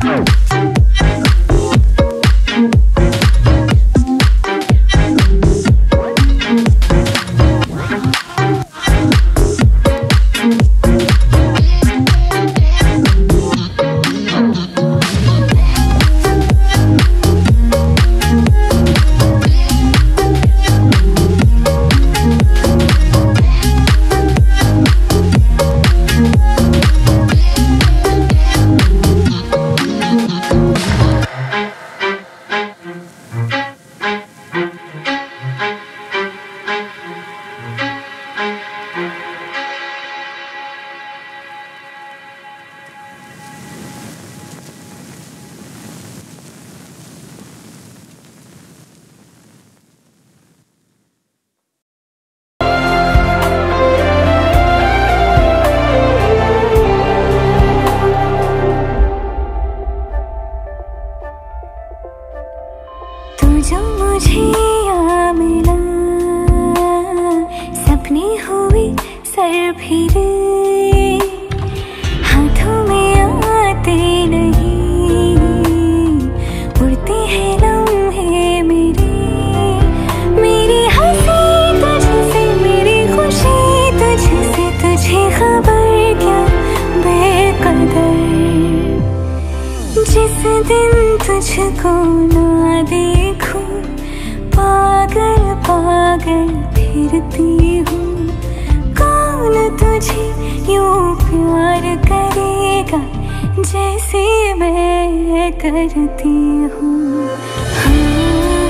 Oh. फिरे। हाथों में आते नहीं। उड़ते हैं लम्हे मेरे। मेरी हँसी तुझसे, मेरी खुशी तुझसे। तुझे खबर क्या बेकदर? जिस दिन तुझको ना फिरती हूँ। कौन तुझे यूँ प्यार करेगा जैसे मैं करती हूँ? हाँ।